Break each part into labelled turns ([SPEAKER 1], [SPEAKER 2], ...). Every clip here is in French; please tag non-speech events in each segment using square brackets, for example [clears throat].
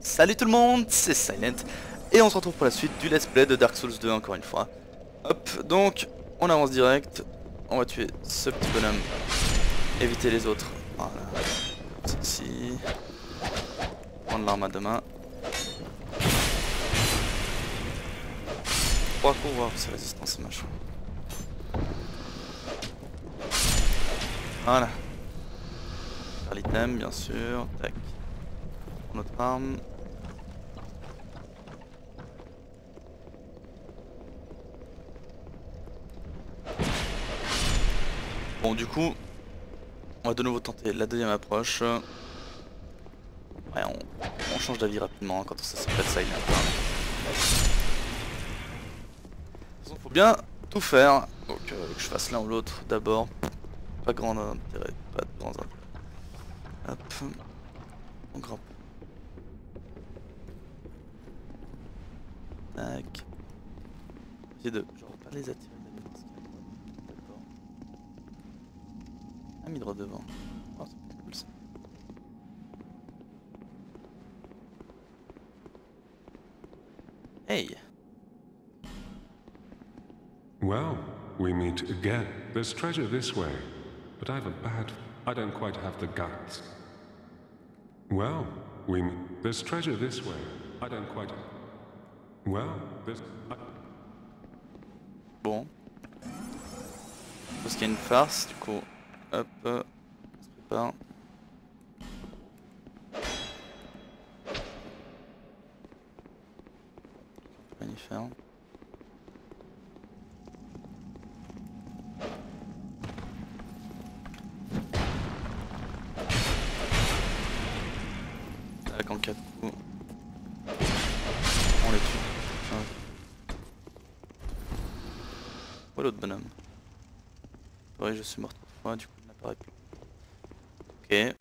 [SPEAKER 1] Salut tout le monde, c'est Silent et on se retrouve pour la suite du let's play de Dark Souls 2 encore une fois. Hop, donc on avance direct, on va tuer ce petit bonhomme, éviter les autres. Voilà, ici, prendre l'arme à deux mains. Trois coups, voir ses résistances machin. Voilà. Faire l'item bien sûr, tac. Notre arme. Bon du coup, on va de nouveau tenter la deuxième approche. Ouais, on, change d'avis rapidement quand ça s'appelle Silent. Il faut bien tout faire. Donc euh, que je fasse l'un ou l'autre d'abord. Pas grand intérêt, pas de. Hop, on grimpe. Tac. Pas les attirer D'accord. Ah, Un mis droit devant. Oh, c'est cool ça. Hey
[SPEAKER 2] Well, we meet again. There's treasure this way, but I've a bad... I don't quite have the guts. Well, we... There's treasure this way. I don't quite...
[SPEAKER 1] Bon. Parce qu'il y a une farce, du coup, hop, on se prépare. En 4 l'autre bonhomme Ouais, je suis mort trois fois, du coup il n'apparaît plus. Ok.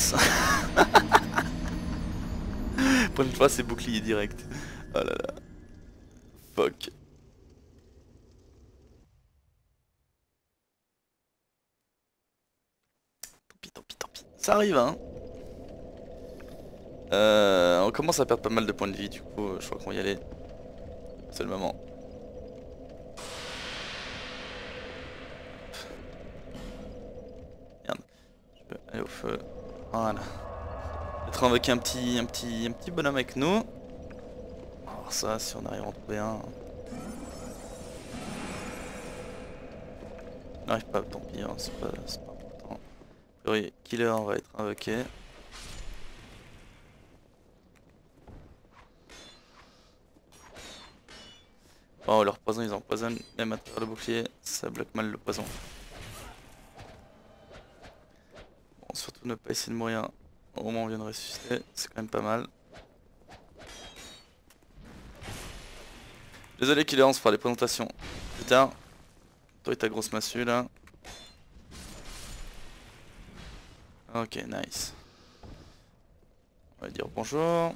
[SPEAKER 1] [laughs] Pour une fois, c'est bouclier direct. Oh là là. Fuck. Tant pis, tant pis, tant pis. Ça arrive, hein. Euh, on commence à perdre pas mal de points de vie, du coup, je crois qu'on va y aller. C'est le moment. Merde. Je peux aller au feu. Voilà. Peut-être invoquer un petit, un petit, un petit bonhomme avec nous. On voir ça si on arrive à en trouver un. On n'arrive pas, tant pis, hein, c'est pas, pas important. A priori, Killer va être invoqué. Oh, leur poison, ils empoisonnent même à travers le bouclier, ça bloque mal le poison. Bon, surtout ne pas essayer de mourir au où on vient de ressusciter, c'est quand même pas mal. Désolé Killer, on se fera les présentations plus tard. Toi et ta grosse massue là. Ok, nice. On va dire bonjour.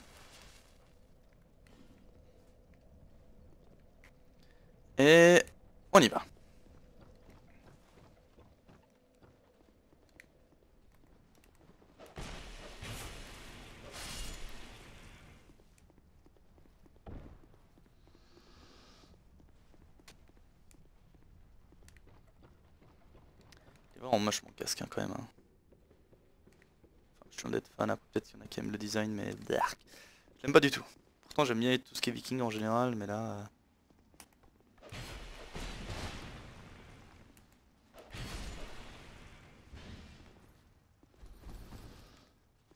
[SPEAKER 1] Et on y va. vraiment moche mon casque hein, quand même. Hein. Enfin, je suis d'être fan, hein. peut-être qu'il y en a qui aiment le design, mais je l'aime pas du tout. Pourtant j'aime bien tout ce qui est viking en général, mais là... Euh,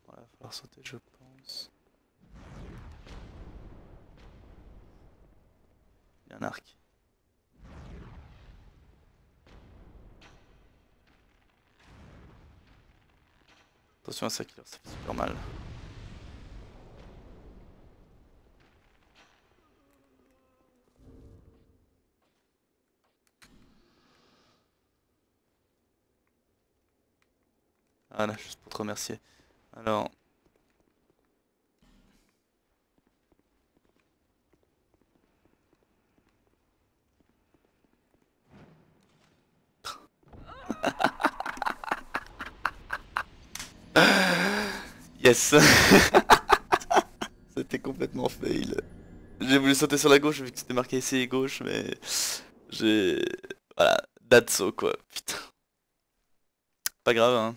[SPEAKER 1] voilà, il va falloir sauter je Attention à ça qui leur fait super mal. Voilà, juste pour te remercier. Alors... yes [laughs] C'était complètement fail. J'ai voulu sauter sur la gauche vu que c'était marqué essai gauche, mais j'ai... Voilà, so quoi, putain. Pas grave hein.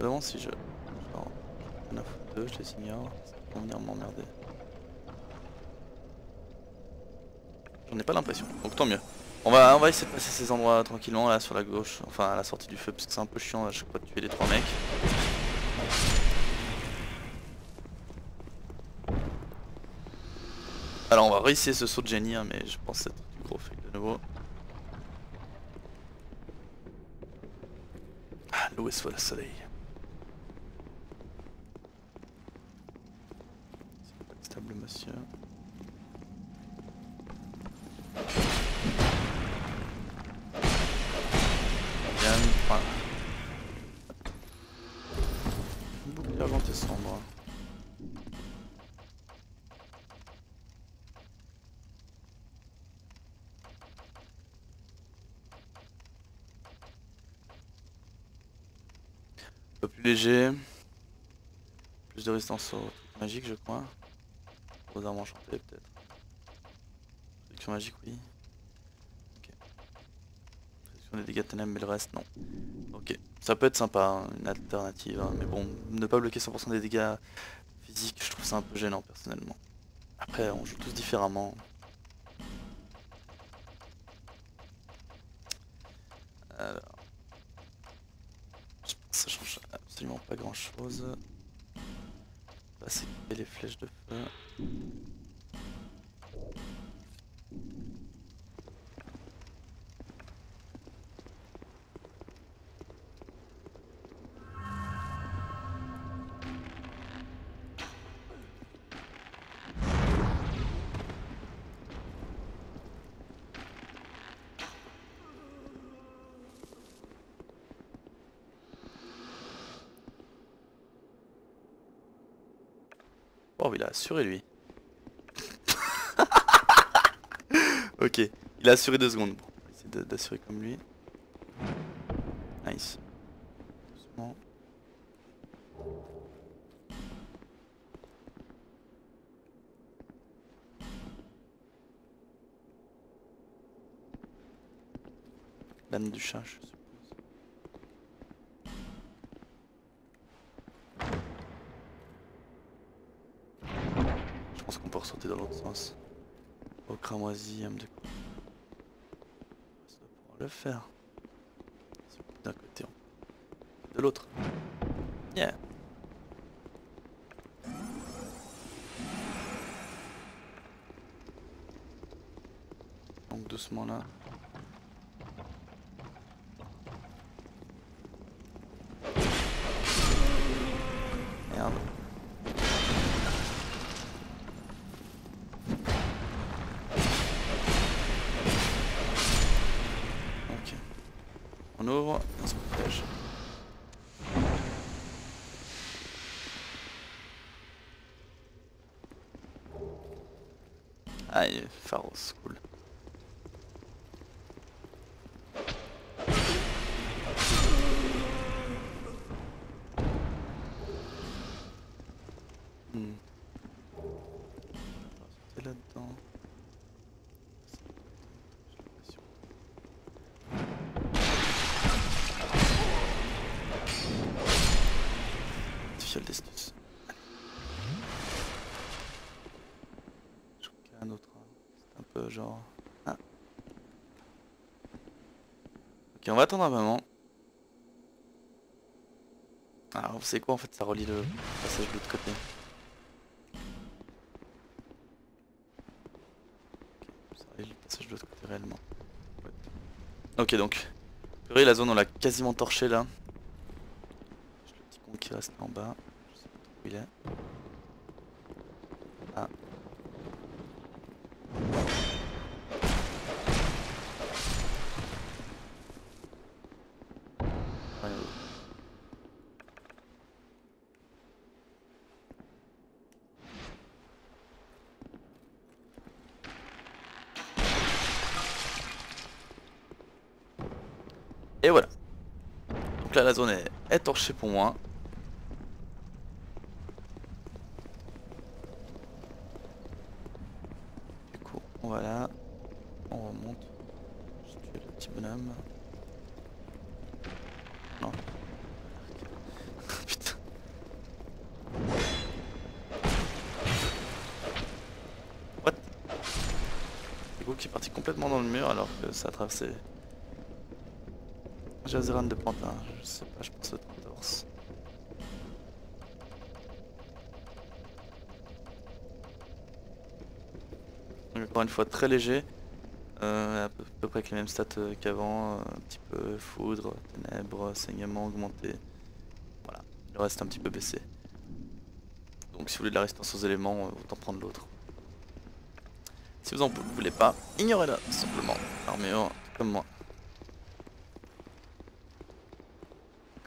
[SPEAKER 1] Vraiment si je... Genre... Un à deux, je les ignore. Ils venir m'emmerder. J'en ai pas l'impression, donc tant mieux. On va, essayer de passer ces endroits tranquillement là sur la gauche, enfin à la sortie du feu parce que c'est un peu chiant à chaque fois de tuer les trois mecs. Alors on va réussir ce saut de génie hein, mais je pense c'est du gros fail de nouveau. Ah, l'eau est le soleil. Stable monsieur. Léger. Plus de résistance au truc magique je crois. Aux armes enchantées peut-être. Réduction magique oui. Ok. Réduction des dégâts ténèbres mais le reste non. Ok. Ça peut être sympa, hein, une alternative. Hein, mais bon, ne pas bloquer 100% des dégâts physiques, je trouve ça un peu gênant personnellement. Après on joue tous différemment. Chose. Là c'est les flèches de feu. Assuré lui. [laughs] ok, il a assuré deux secondes. Bon, essayer d'assurer comme lui. Nice. Doucement. Du chat, je suis dans l'autre sens. Au cramoisi, de. Ça pouvoir le faire. D'un côté, de l'autre. Yeah. Donc doucement là. Aïe, Pharos, Ok, on va attendre un moment. Alors vous savez quoi en fait ça relie le passage de l'autre côté? Ça relie le passage de l'autre côté réellement. Ok donc. Purée la zone on l'a quasiment torché là. J'ai le petit con qui reste en bas. Je sais pas trop où il est. Ah. Rien d'autre. Et voilà. Donc là la zone est, est torchée pour moi. Du coup on va là. On remonte. Je le petit bonhomme. Non. [laughs] Putain. What? C'est qui est parti complètement dans le mur alors que ça a traversé Jazeran de Pantin, je sais pas, je pense 14. Donc, encore une fois très léger, euh, à, peu, près avec les mêmes stats euh, qu'avant, euh, un petit peu foudre, ténèbres, saignement augmenté. Voilà, le reste un petit peu baissé. Donc si vous voulez de la résistance aux éléments, autant prendre l'autre. Si vous en voulez pas, ignorez-la, simplement. Armure, comme moi.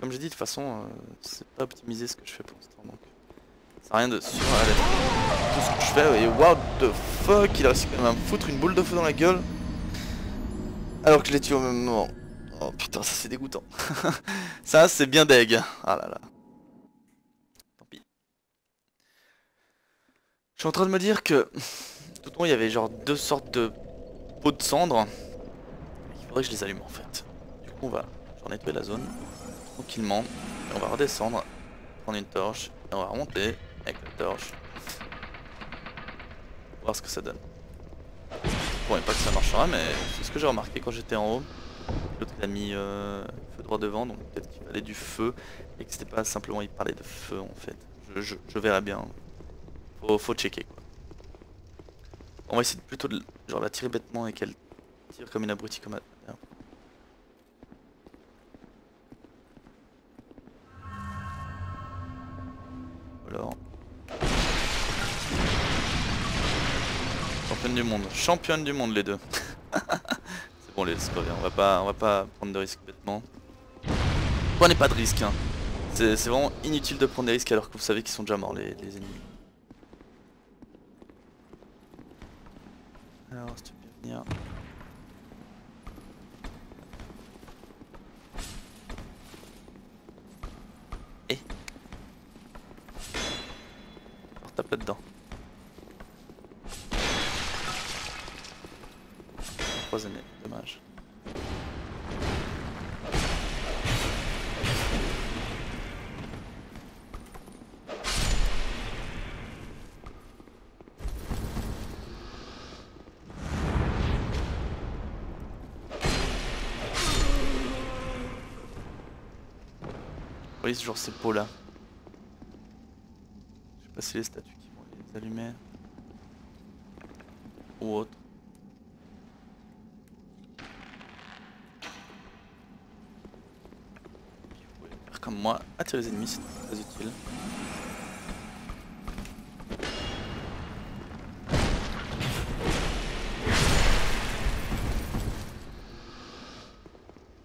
[SPEAKER 1] Comme j'ai dit, de toute façon, euh, c'est pas optimisé ce que je fais pour l'instant, donc ça rien de la lettre. Tout ce que je fais, et what the fuck, il a réussi quand même à me foutre une boule de feu dans la gueule, alors que je l'ai tué au même moment. Oh putain, ça c'est dégoûtant. [laughs] ça c'est bien deg. Ah là là. Tant pis. Je suis en train de me dire que tout le long il y avait genre deux sortes de pots de cendre. Il faudrait que je les allume en fait. Du coup on va genre nettoyer la zone tranquillement. Et on va redescendre, prendre une torche, et on va remonter avec la torche. Voir ce que ça donne. Bon, et pas que ça marchera, mais c'est ce que j'ai remarqué quand j'étais en haut. L'autre a mis euh, feu droit devant, donc peut-être qu'il fallait du feu, et que c'était pas simplement il parlait de feu en fait. Je, verrai bien. Faut, faut checker quoi. On va essayer plutôt de genre la tirer bêtement et qu'elle tire comme une abrutie comme... Alors. Championne du monde. Championne du monde les deux. [laughs] c'est bon les pas. On va pas, on va pas prendre de risques bêtement. Prenez pas de risques. Hein. C'est c'est vraiment inutile de prendre des risques alors que vous savez qu'ils sont déjà morts les, les ennemis. Alors si tu peux venir. Eh alors tape là-dedans. Empoisonné, dommage. Oui, genre ces pots là. Si les statues qui vont les allumer. Ou autre. Faire comme moi, attirer les ennemis, c'est très utile.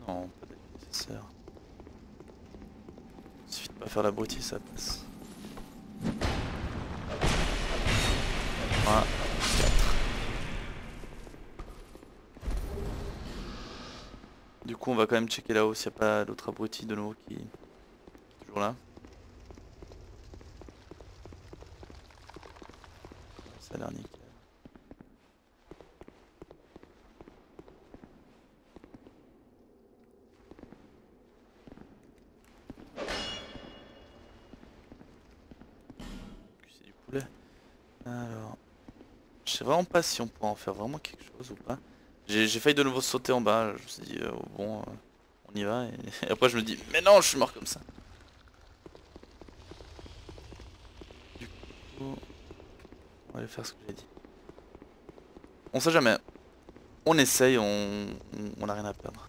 [SPEAKER 1] Non, pas nécessaire. Il suffit de pas faire l'abruti, ça passe. Quand même checker là-haut s'il n'y a pas d'autres abrutis de nouveau qui... est toujours là. Ça a l'air nickel. C'est du poulet. Alors, je sais vraiment pas si on pourra en faire vraiment quelque chose ou pas. J'ai failli de nouveau sauter en bas, je me suis dit euh, oh, bon euh, on y va et... [laughs] après je me dis mais non je suis mort comme ça. Du coup on va aller faire ce que j'ai dit. On sait jamais. On essaye, on, on a rien à perdre.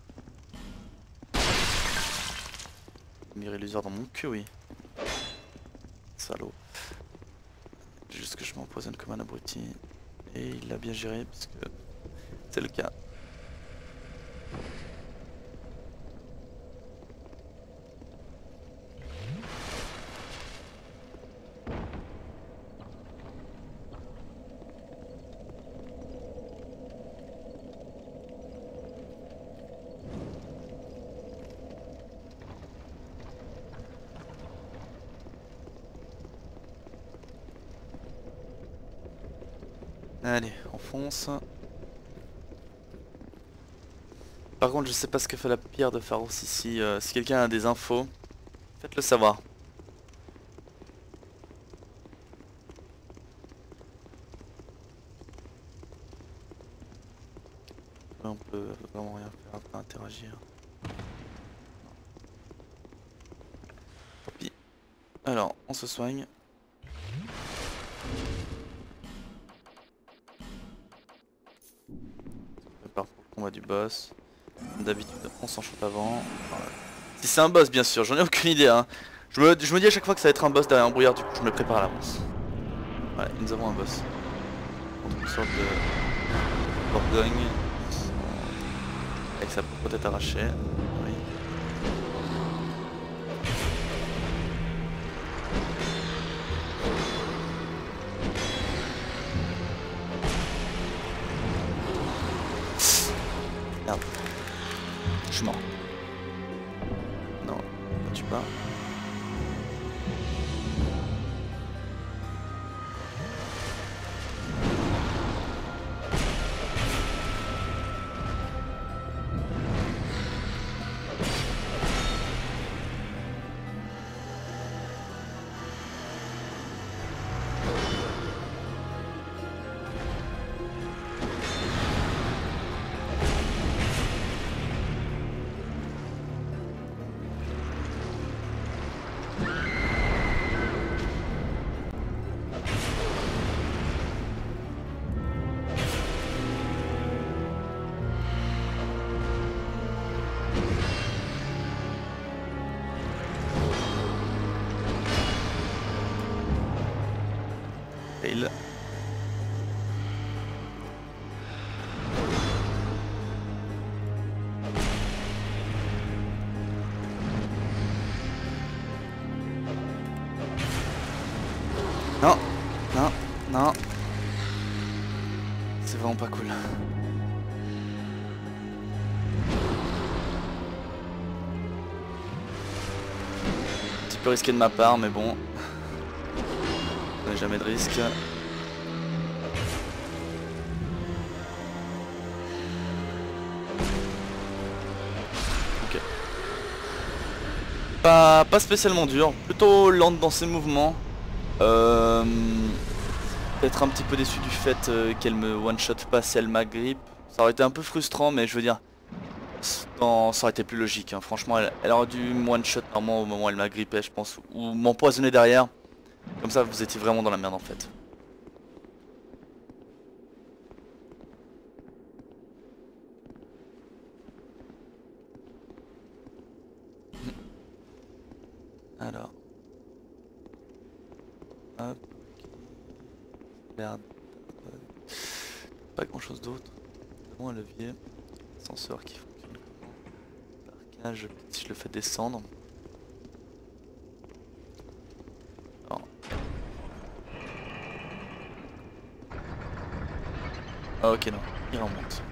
[SPEAKER 1] Mire illusoire dans mon cul oui. Salaud. Juste que je m'empoisonne comme un abruti. Et il l'a bien géré parce que c'est le cas. Allez, on fonce. Par contre, je sais pas ce que fait la pierre de Pharos ici. Euh, si quelqu'un a des infos, faites-le savoir. on peut vraiment rien faire, on interagir. Alors, on se soigne. du boss. D'habitude, on s'enchante avant. si c'est un boss, bien sûr, j'en ai aucune idée. Hein. Je, me, dis à chaque fois que ça va être un boss derrière un brouillard, du coup, je me prépare à l'avance. Voilà, nous avons un boss. Une sorte de Bourgogne. Avec sa propre tête arrachée. Peu risqué de ma part, mais bon. jamais de risque. Ok. Pas, pas spécialement dur, plutôt lente dans ses mouvements. Euh, Peut-être un petit peu déçu du fait euh, qu'elle me one-shot pas si elle m'agrippe. Ça aurait été un peu frustrant mais je veux dire, ça aurait été plus logique. Hein. Franchement, elle, aurait dû one-shot normalement au moment où elle m'agrippait je pense. Ou m'empoisonner derrière. Comme ça vous étiez vraiment dans la merde en fait. [laughs] Alors. Hop. Merde. Pas grand chose d'autre. Un levier. Ascenseur qui fonctionne Parcage, si je le fais descendre. Ah, ok non, il remonte.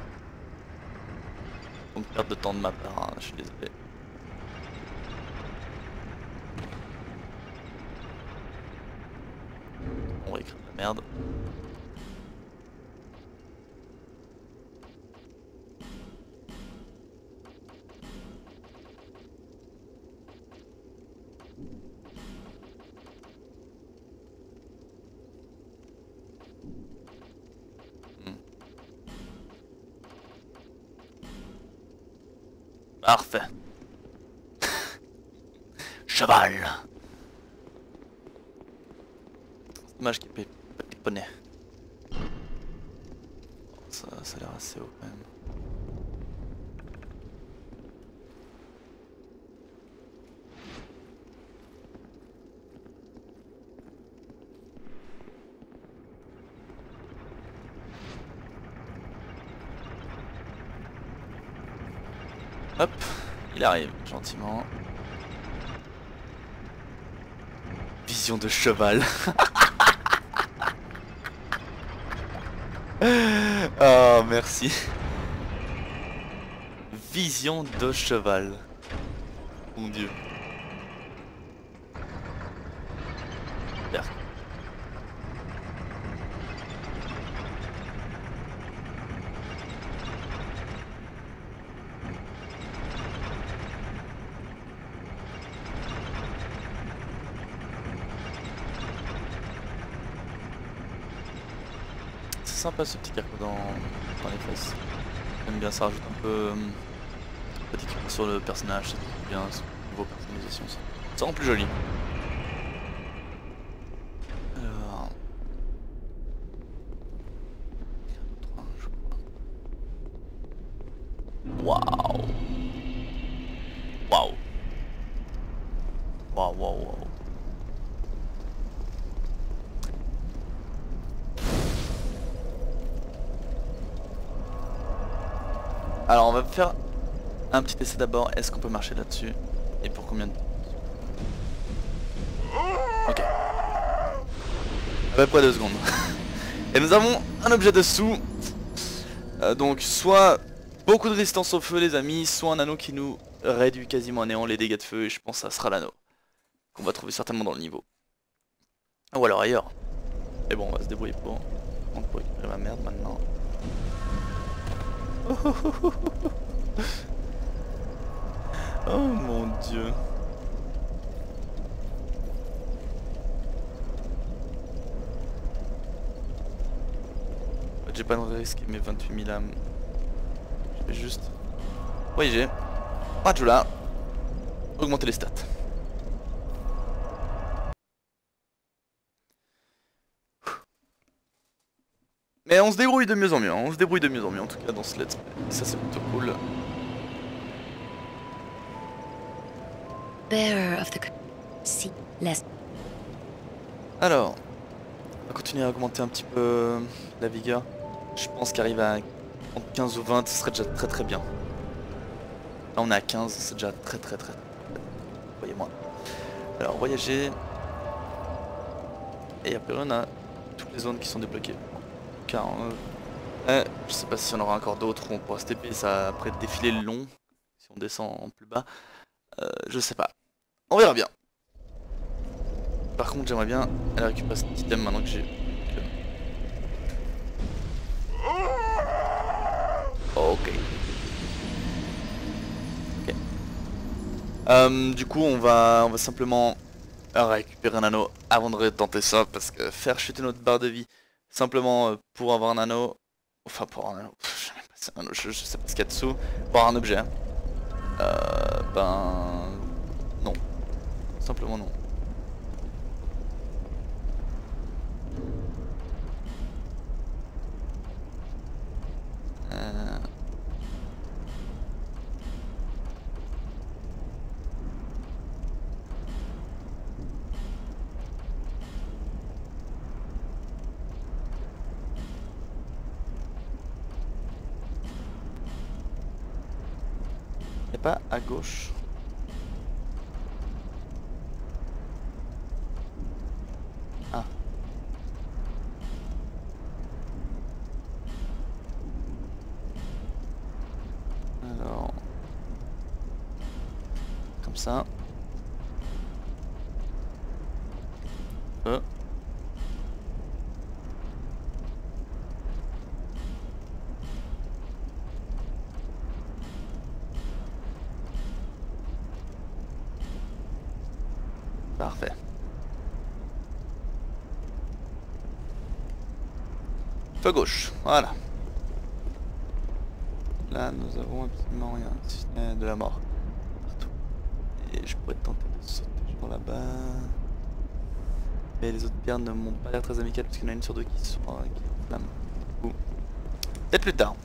[SPEAKER 1] Donc perte de temps de ma part, hein, je suis désolé. On va écrire la merde. Parfait. Cheval. Dommage qu'il n'y ait pas de poney. Ça, ça a l'air assez haut quand même. Hop, il arrive gentiment. Vision de cheval. [laughs] oh merci. Vision de cheval. Mon dieu. Ce petit carreau dans, les fesses. J'aime bien, ça rajoute un peu euh, petit sur le personnage, c'est bien, niveau personnalisation, ça. ça rend plus joli. Alors... Waouh Waouh Waouh waouh waouh Alors on va faire un petit essai d'abord. Est-ce qu'on peut marcher là-dessus? Et pour combien de Ok. À peu près deux secondes. [laughs] Et nous avons un objet dessous. Euh, donc soit beaucoup de résistance au feu les amis, soit un anneau qui nous réduit quasiment à néant les dégâts de feu et je pense que ça sera l'anneau. Qu'on va trouver certainement dans le niveau. Ou alors ailleurs. Et bon on va se débrouiller pour, pour récupérer ma merde maintenant. Oh mon dieu. J'ai pas de risque mes 28 000 âmes. Je vais juste voyager. Là. Augmenter les stats. Mais on se débrouille de mieux en mieux, hein. on se débrouille de mieux en mieux en tout cas dans ce let's play. Ça c'est plutôt cool. Alors, on va continuer à augmenter un petit peu euh, la vigueur. Je pense qu'arriver à 15 ou 20 ce serait déjà très très bien. Là on est à 15, c'est déjà très très très. Voyez-moi. Alors voyager. Et après on a toutes les zones qui sont débloquées. Eh, je sais pas si on aura encore d'autres on pourra TP ça après défiler le long si on descend en plus bas. Euh, je sais pas. On verra bien. Par contre j'aimerais bien aller récupérer cet item maintenant que j'ai. Ok. Ok. Euh, du coup on va on va simplement récupérer un anneau avant de tenter ça parce que faire chuter notre barre de vie simplement euh, pour avoir un anneau, enfin pour un anneau, je, sais pas ce qu'il y a dessous, pour avoir un objet, hein. euh, ben non, simplement non. Euh... pas à gauche. Ah. Alors... Comme ça. Euh. Parfait. Gauche, voilà. Là, nous avons absolument rien, si de la mort. Partout. Et je pourrais tenter de sauter genre là-bas. Mais les autres paires ne m'ont pas l'air très amicales parce qu'il y en a une sur deux qui sont euh, qui flamment. Peut-être plus tard.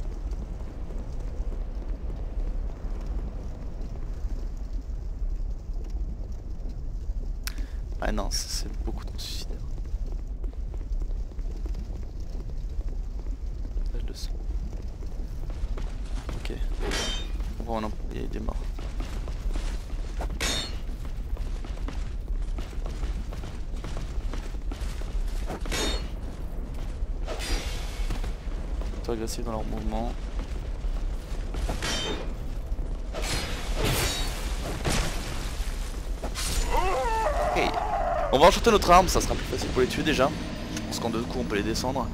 [SPEAKER 1] Ah non, c'est beaucoup trop suicidaire. Ok. Bon, non, il est mort. agressif dans leur mouvement. On va enchanter notre arme, ça sera plus facile pour les tuer déjà. Je pense qu'en deux coups on peut les descendre.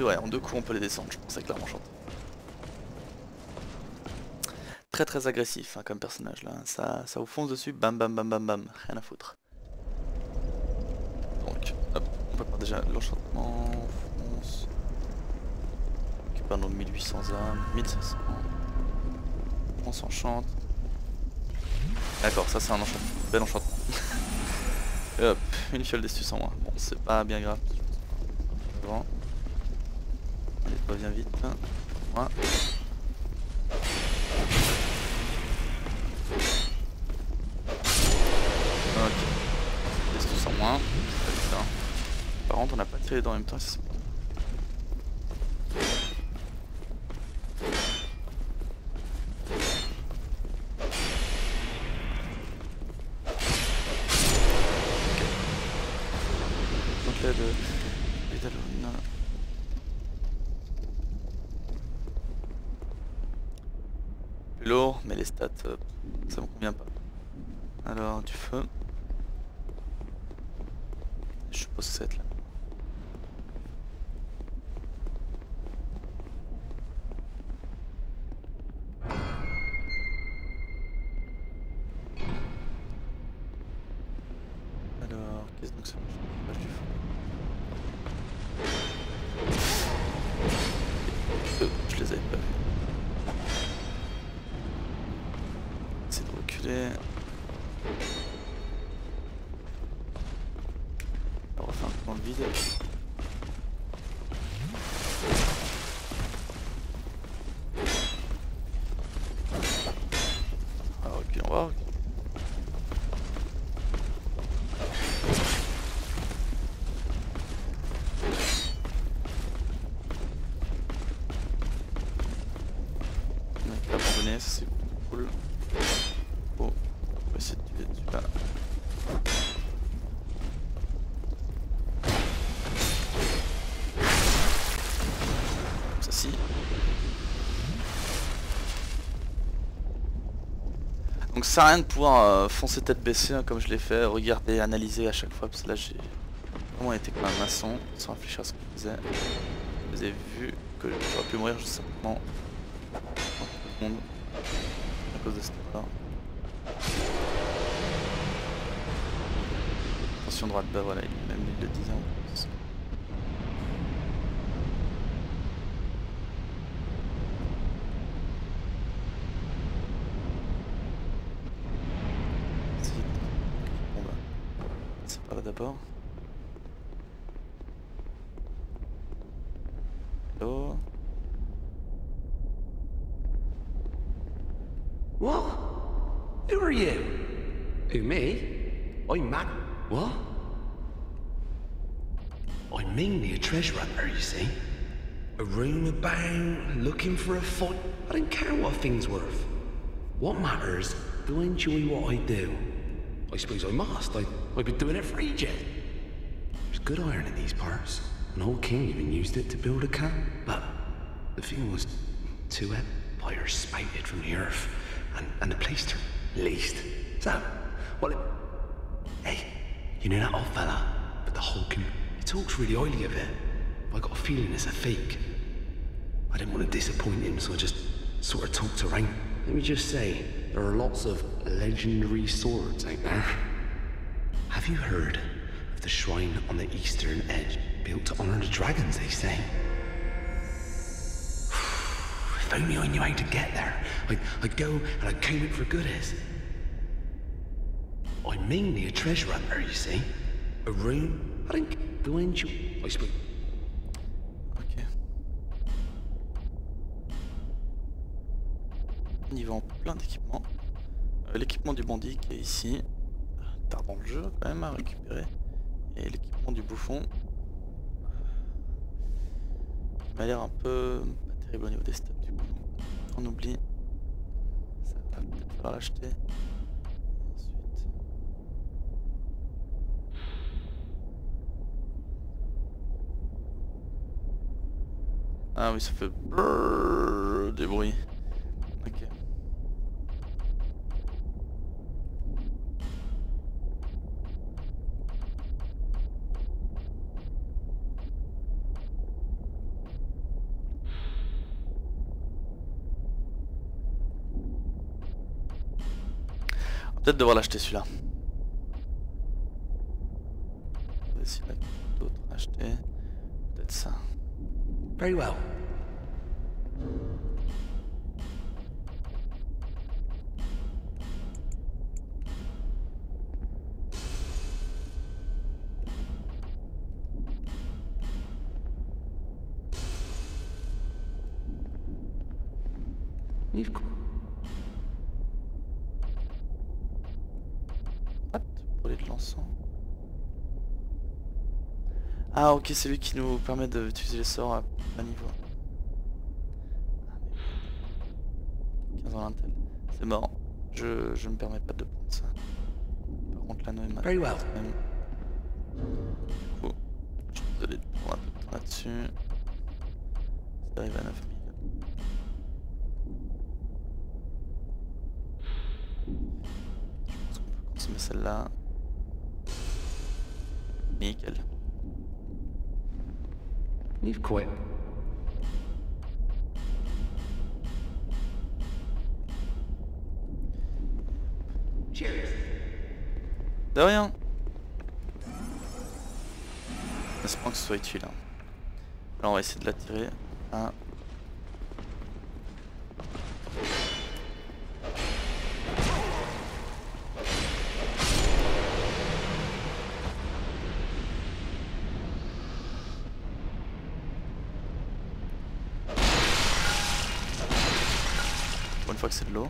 [SPEAKER 1] Ouais, en deux coups on peut les descendre, je pense que clairement enchanté. Très très agressif hein, comme personnage là, ça, ça vous fonce dessus, bam bam bam bam bam, rien à foutre. Donc, hop, on pas déjà l'enchantement, fonce. On nos 1800 âmes, 1500. On s'enchante. D'accord, ça c'est un enchantement, bel enchantement. [laughs] Hop, une fiole d'estus en moins. Bon, c'est pas bien grave. Allez, toi viens vite. Voilà. Ok. Destus en moins. Par contre, on n'a pas tiré dents en même temps, Donc ça sert à rien de pouvoir euh, foncer tête baissée hein, comme je l'ai fait, regarder, analyser à chaque fois parce que là j'ai vraiment été comme un maçon sans réfléchir à ce que je faisais. Vous avez vu que j'aurais pu mourir juste simplement à cause de cette là Attention droite bas voilà, même il le disait en plus. Hello.
[SPEAKER 3] What? Who are you? Who, me? I'm Matt. What? I'm mainly a treasure hunter, you see. A room about, looking for a fight. I don't care what a thing's worth. What matters, do I enjoy what I do? I suppose I must. I, I've been doing it for ages. There's good iron in these parts. An old king even used it to build a camp. But the thing was, two empires spouted from the earth, and, and the place turned least. So, well, it, hey, you know that old fella? But the whole Hulk, he talks really oily of it. I got a feeling it's a fake. I didn't want to disappoint him, so I just sort of talked around. Let me just say, there are lots of legendary swords out there. Have you heard of the shrine on the eastern edge built to honor the dragons, they say? [sighs] if only I knew how to get there. I'd, I'd go and I'd claim it for goodies. I'm mainly a treasure hunter, you see. A room? I didn't go into. I suppose.
[SPEAKER 1] Ils vendent plein d'équipements. Euh, l'équipement du bandit qui est ici. Tard dans le jeu quand même à récupérer. Et l'équipement du bouffon. Il m'a l'air un peu pas terrible au niveau des stats du coup. On oublie. Ça va peut-être falloir l'acheter. Ah oui ça fait des bruits. Ok. On va peut-être devoir l'acheter celui-là. Va essayer d'autres acheter. Peut-être ça.
[SPEAKER 3] Very well.
[SPEAKER 1] De l'encens. Ah ok c'est lui qui nous permet d'utiliser les sorts à bas niveau. Ah, mais- 15 ans l'intel. C'est mort. Je, je me permets pas de prendre ça. Par contre l'anneau est mal.
[SPEAKER 3] very well.
[SPEAKER 1] coup, je suis désolé de prendre un peu de temps là-dessus. Ça arrive à 9000. Je pense qu'on peut consommer celle-là. Nickel.
[SPEAKER 3] You've quit. Cheers.
[SPEAKER 1] De rien J'espère que ce soit utile. hein. Là on va essayer de l'attirer. Un. Fois que c'est de l'eau.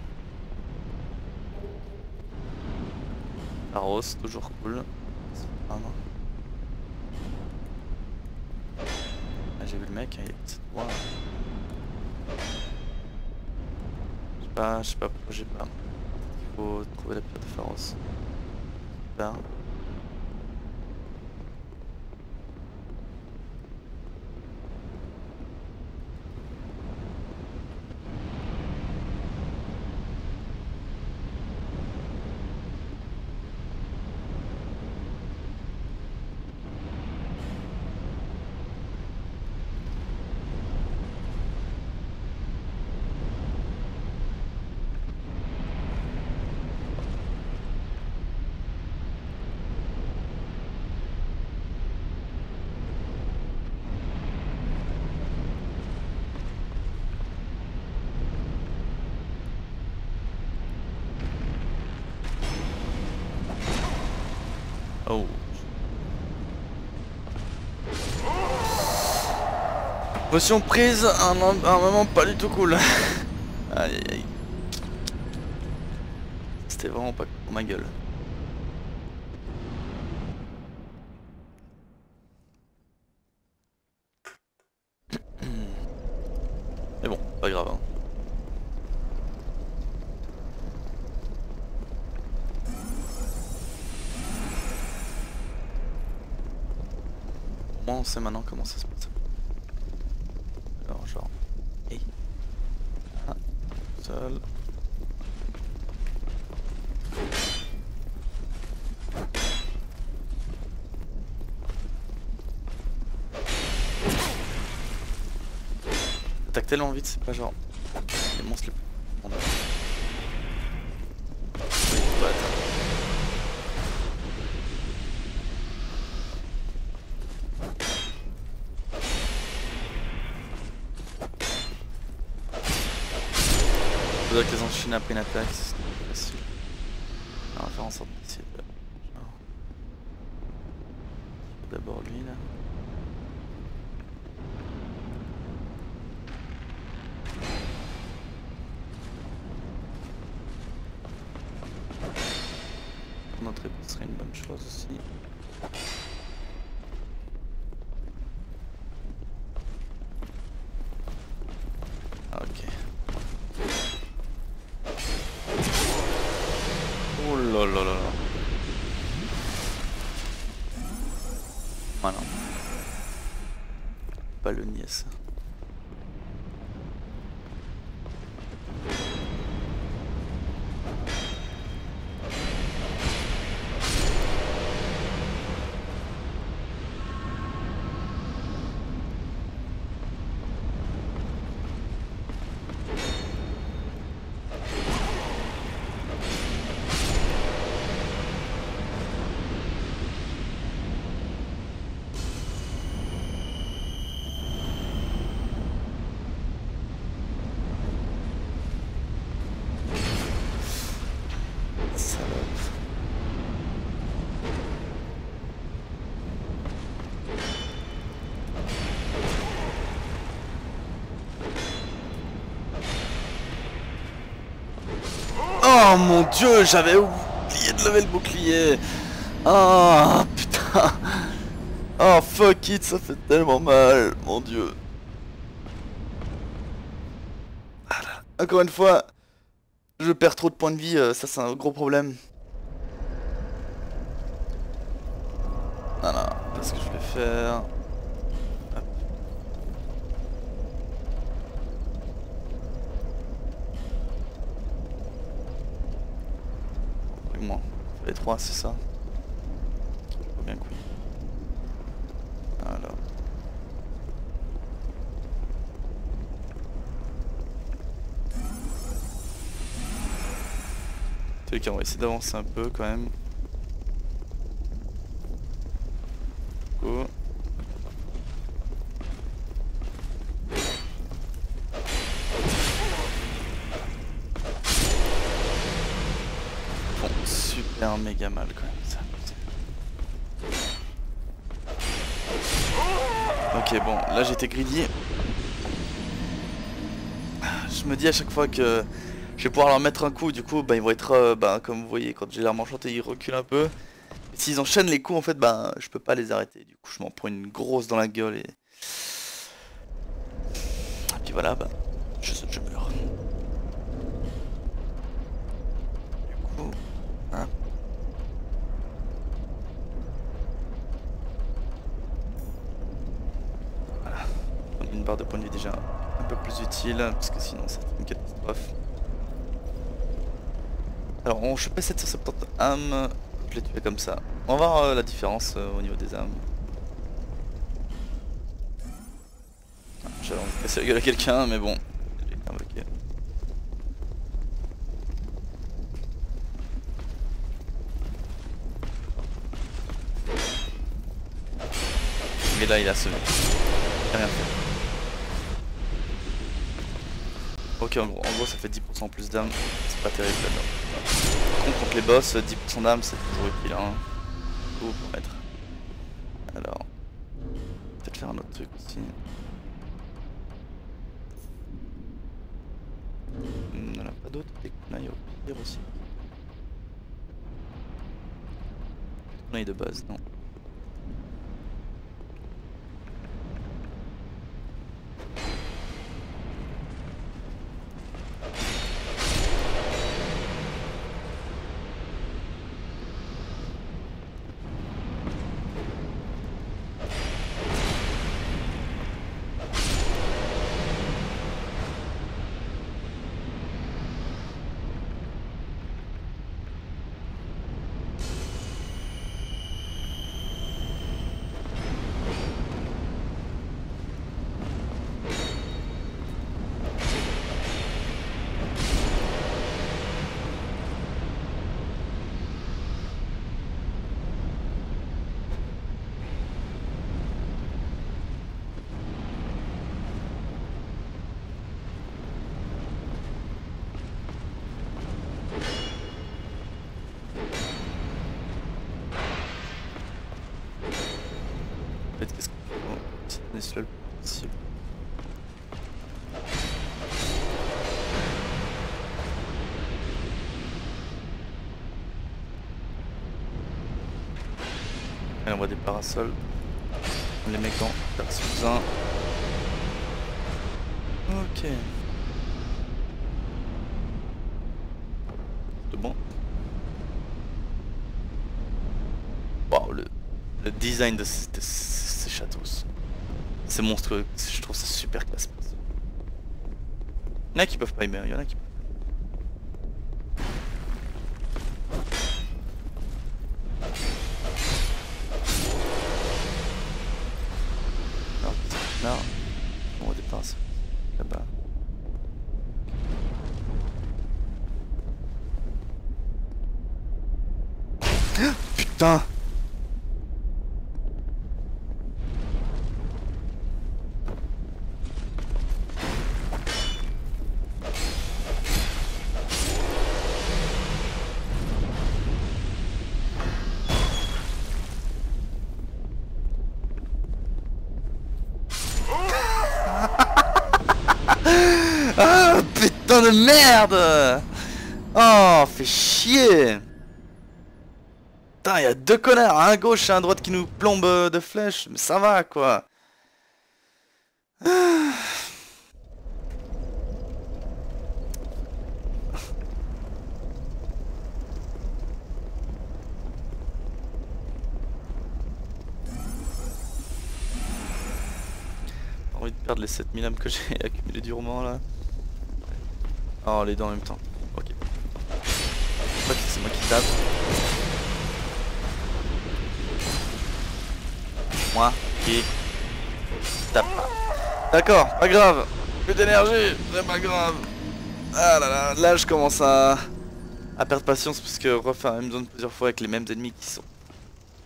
[SPEAKER 1] La toujours cool. Ah, j'ai vu le mec, il est. Wow. Je sais pas, je sais pas pourquoi j'ai pas. Il faut trouver la pierre de Pharos. Oh. Prise un, un moment pas du tout cool. [laughs] aïe aïe aïe. C'était vraiment pas pour ma gueule. [clears throat] Mais bon, pas grave. hein. On sait maintenant comment ça se passe. Alors genre... Hey. Ah, seul. Attaque tellement vite, c'est pas genre... Les monstres les plus... On a-. Faudrait que les enchaîner après une attaque, c'est facile. On va faire en sorte d'essayer de... D'abord lui là. Mon dieu, j'avais oublié de lever le bouclier. Ah putain. Oh fuck it, ça fait tellement mal, mon dieu. Encore une fois, je perds trop de points de vie, euh, ça c'est un gros problème. Voilà, qu'est-ce que je vais faire? Oui, moi, les trois, c'est ça. Bien que oui. Alors. cas, on va essayer d'avancer un peu quand même. Go. Je me dis à chaque fois que je vais pouvoir leur mettre un coup, du coup bah, ils vont être, bah, comme vous voyez, quand j'ai l'arme enchantée ils reculent un peu. S'ils enchaînent les coups en fait, bah, je peux pas les arrêter, du coup je m'en prends une grosse dans la gueule et... et puis voilà, bah, je, je meurs. Du coup, hein. Voilà, une barre de points de vie déjà un peu plus utile, parce que sinon c'est une catastrophe. Alors on chopait 770 âmes, je l'ai tué comme ça. On va voir euh, la différence euh, au niveau des âmes. J'avais envie de casser la gueule à quelqu'un mais bon. Mais là il a semé. Ok en gros, ça fait 10% plus d'âme, c'est pas terrible. Par contre contre les boss, 10% d'âme c'est toujours utile hein. Ou pour mettre. Alors. Peut-être faire un autre truc aussi. Hmm, On en a pas d'autres, des kunai au pire aussi. Kunai de base, non. Parasols. Les mecs dans Souls 1. Ok. C'est bon. Wow, le, le design de ces, de ces châteaux. C'est monstrueux. Je trouve ça super classe. Il y en a qui peuvent pas aimer, il y en a qui merde. Oh fait chier. Putain y'a deux connards, un gauche et un droite qui nous plombent de flèches, mais ça va quoi. [sighs] Envie de perdre les 7000 âmes que j'ai accumulées durement là. Les deux en même temps. Ok. C'est moi qui tape. Moi qui tape. D'accord, pas grave. Plus d'énergie, c'est pas grave. Ah là là, là je commence à, perdre patience parce que refaire la même zone plusieurs fois avec les mêmes ennemis qui sont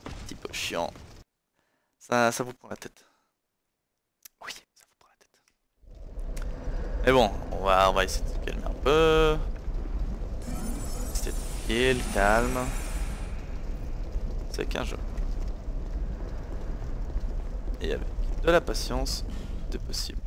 [SPEAKER 1] un petit peu chiants. Ça, ça vous prend la tête. Oui, ça vous prend la tête. Mais bon, on va, on va essayer de se calmer peu. Rester tranquille, calme. C'est qu'un jeu. Et avec de la patience, tout possible.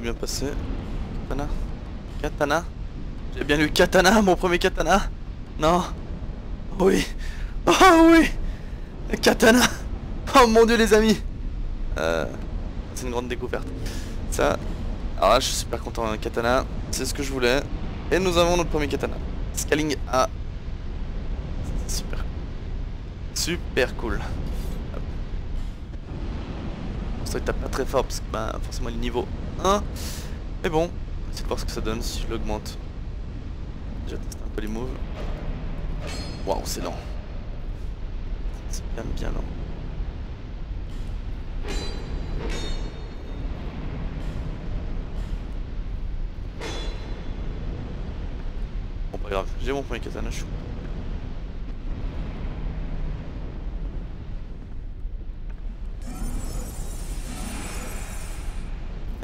[SPEAKER 1] Bien passé. Katana. Katana. J'ai bien eu katana, mon premier katana. Non. Oui. Oh oui. Katana. Oh mon dieu les amis. Euh, c'est une grande découverte. Ça. Là je suis super content. hein. Katana. C'est ce que je voulais. Et nous avons notre premier katana. Scaling A. Super. Super cool. Ça il tape pas très fort parce que bah, forcément est niveau 1. Mais bon, essayer de voir ce que ça donne si je l'augmente. Déjà un peu les moves. Waouh, c'est lent. C'est bien bien lent. Bon pas grave, j'ai mon premier katana, je suis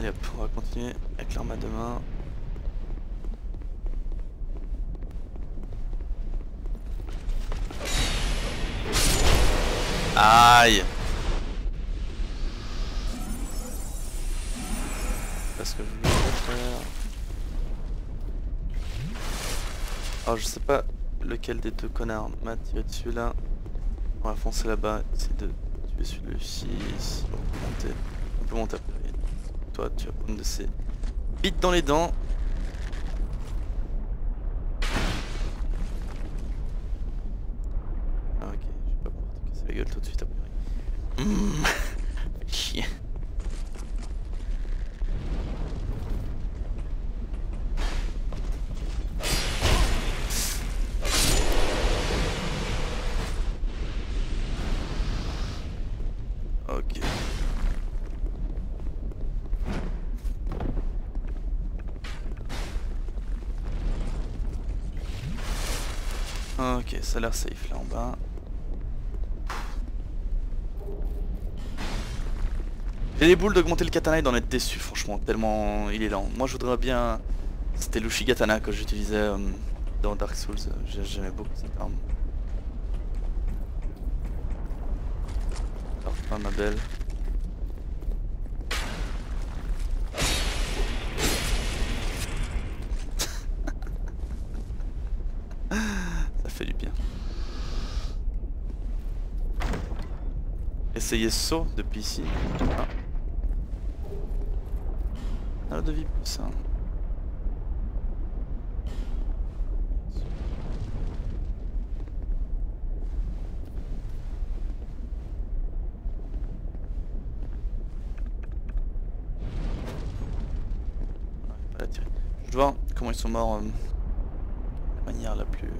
[SPEAKER 1] Allez on va continuer avec l'arme à deux. Aïe ce que je voulais faire. Alors je sais pas lequel des deux connards m'a tiré dessus là. On va foncer là-bas, essayer de tuer celui-ci. On peut monter. On peut monter après. Toi tu vas prendre de ces bites dans les dents. Ah ok, je vais pas pouvoir te casser la gueule tout de suite après. Mmh. Chier. Ok. Ok, ça a l'air safe là en bas. J'ai des boules d'augmenter le katana et d'en être déçu franchement, tellement il est lent. Moi je voudrais bien... C'était l'Ushigatana que j'utilisais euh, dans Dark Souls, J'ai- j'aimais beaucoup cette arme. Alors toi ma belle. Ça fait du bien. Essayez saut depuis ici. Ah. Ah, de vie plus ça. Tirer. Je voir comment ils sont morts euh, de la manière la plus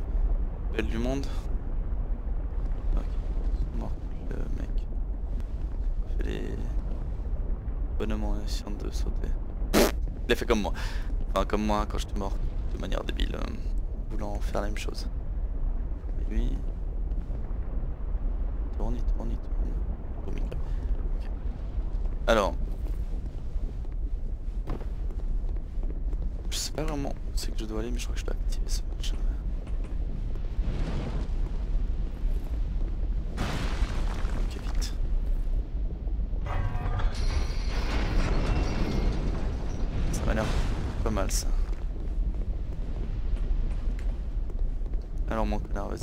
[SPEAKER 1] belle du monde. Ok, ils sont morts, le mec. Il a fait les de sauter. Il a fait comme moi. Enfin, comme moi quand j'étais mort, de manière débile, euh, voulant faire la même chose. Et lui... Tourne, tourne, tourne. Alors... Je sais pas vraiment où c'est que je dois aller, mais je crois que je dois activer ce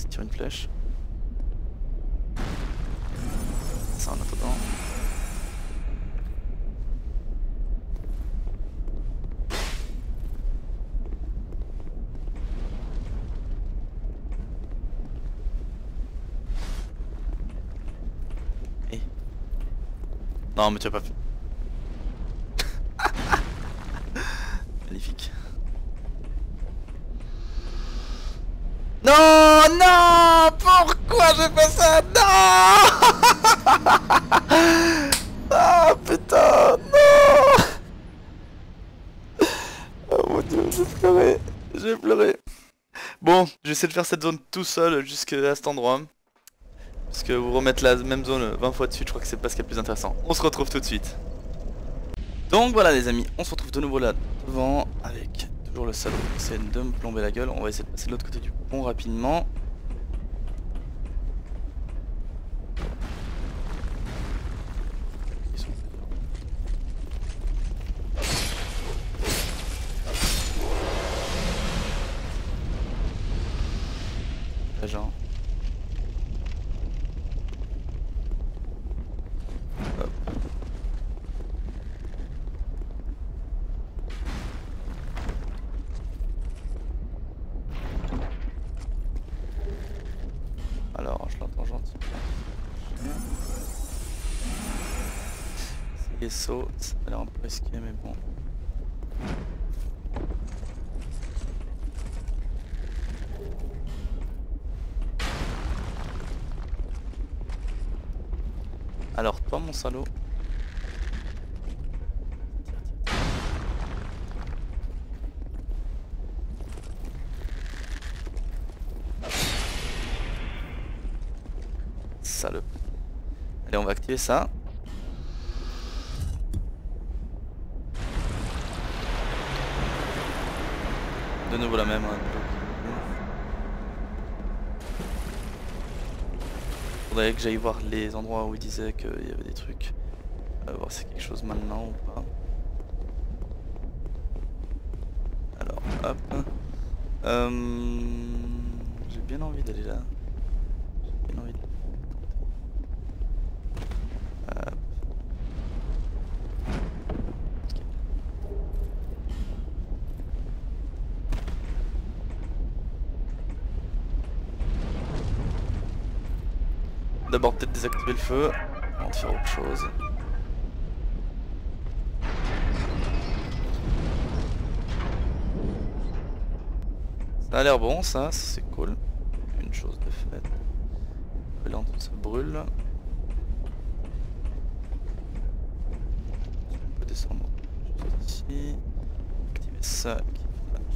[SPEAKER 1] tire une flèche. Ça en attendant. Eh. Non mais tu as pas fait. Magnifique. Non, non Pourquoi j'ai fait ça Non [laughs] Ah putain, non Oh mon dieu, j'ai pleuré, j'ai pleuré. Bon, j'essaie de faire cette zone tout seul jusqu'à cet endroit. Parce que vous remettre la même zone 20 fois dessus, je crois que c'est pas ce qui est le plus intéressant. On se retrouve tout de suite. Donc voilà les amis, on se retrouve de nouveau là devant avec toujours le salaud qui essaie de me plomber la gueule. On va essayer de passer de l'autre côté du pont rapidement. Ils sont- Agent. Hop. Alors, je l'entends gentiment. C'est saut, ça a l'air un peu risqué, mais bon. Alors, toi, mon salaud. Salope. Allez, on va activer ça. De nouveau la même. Faudrait que j'aille voir les endroits où il disait qu'il y avait des trucs. On va voir si c'est quelque chose maintenant ou pas. Alors, hop. Euh, j'ai bien envie d'aller là. Désactiver le feu de faire autre chose. Ça a l'air bon ça, c'est cool. Une chose de faite. On se brûle. On peut descendre ici. Activer ça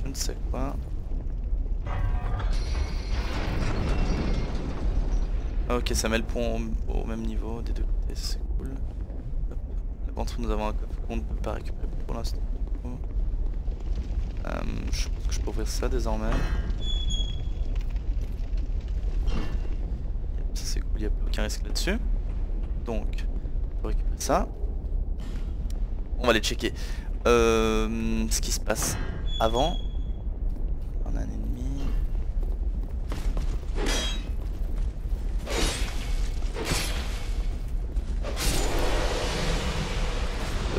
[SPEAKER 1] je ne sais quoi. Ah, ok, ça met le pont au, même niveau des deux côtés, c'est cool. Là ventre nous avons un coffre qu'on ne peut pas récupérer pour l'instant. Euh, je pense que je peux ouvrir ça désormais. Ça c'est cool, il n'y a aucun risque là-dessus. Donc, on peut récupérer ça. On va aller checker euh, ce qui se passe avant. On a un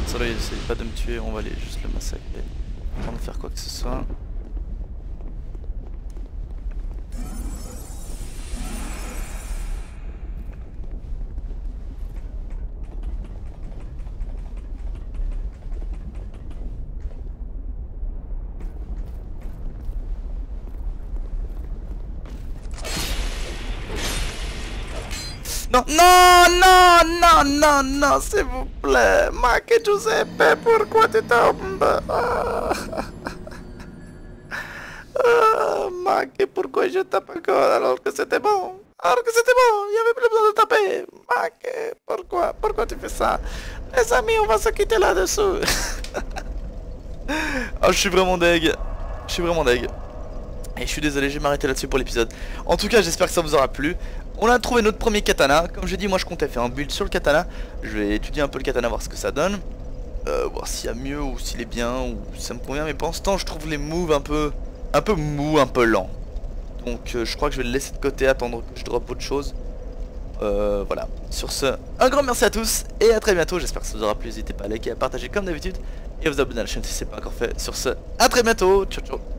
[SPEAKER 1] ça là il essaye pas de me tuer, on va aller juste le massacrer. Avant de faire quoi que ce soit. Non, non, non, non, non, non, s'il vous plaît. Mac et Giuseppe, pourquoi tu tombes? Ah. Ah, Mac, et pourquoi je tape encore alors que c'était bon? Alors que c'était bon, il n'y avait plus besoin de taper. Mac, pourquoi Pourquoi tu fais ça? Les amis, on va se quitter là-dessous. [laughs] oh, je suis vraiment deg. Je suis vraiment deg. Et je suis désolé, je vais m'arrêter là-dessus pour l'épisode. En tout cas, j'espère que ça vous aura plu. On a trouvé notre premier katana. Comme je dis, moi je comptais faire un build sur le katana. Je vais étudier un peu le katana, voir ce que ça donne. Euh, voir s'il y a mieux ou s'il est bien ou si ça me convient. Mais pour l'instant, je trouve les moves un peu, un peu mou, un peu lent. Donc euh, je crois que je vais le laisser de côté, attendre que je drop autre chose. Euh, voilà. Sur ce, un grand merci à tous et à très bientôt. J'espère que ça vous aura plu. N'hésitez pas à liker, à partager comme d'habitude et à vous abonner à la chaîne si ce n'est pas encore fait. Sur ce, à très bientôt. Ciao, ciao.